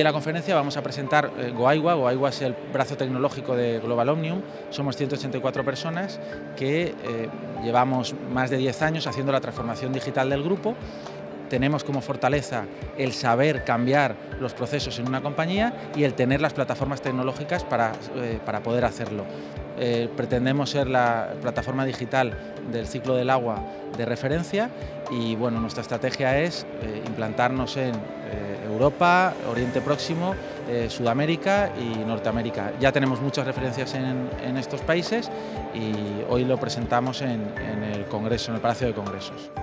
la conferencia vamos a presentar eh, Goaiwa. Goaiwa es el brazo tecnológico de Global Omnium. Somos 184 personas que eh, llevamos más de 10 años haciendo la transformación digital del grupo tenemos como fortaleza el saber cambiar los procesos en una compañía y el tener las plataformas tecnológicas para, eh, poder hacerlo. Pretendemos ser la plataforma digital del ciclo del agua de referencia y bueno, nuestra estrategia es implantarnos en Europa, Oriente Próximo, Sudamérica y Norteamérica. Ya tenemos muchas referencias en, estos países y hoy lo presentamos en, en el Congreso, en el Palacio de Congresos.